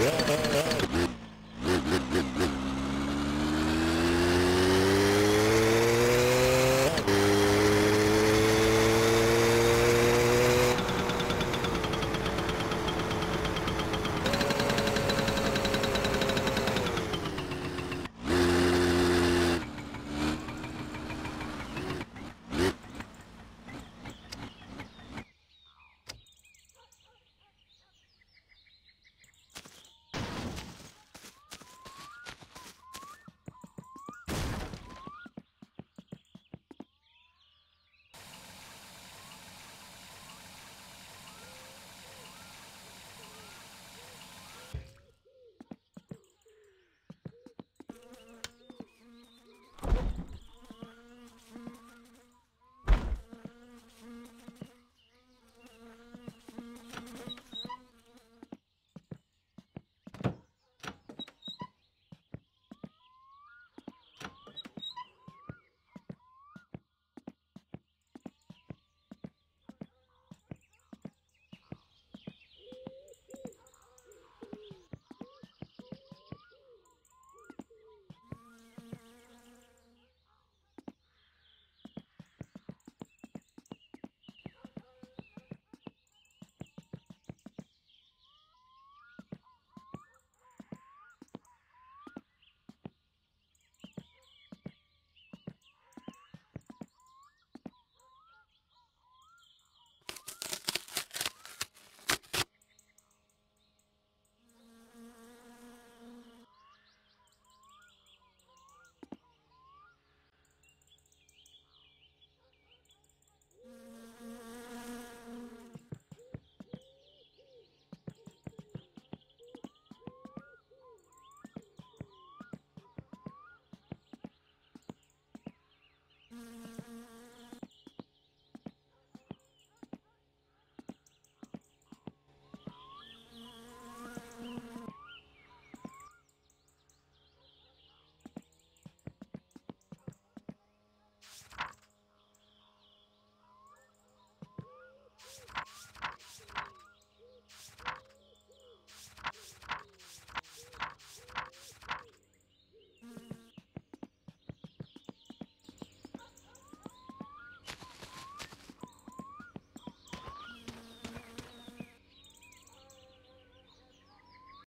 Yeah.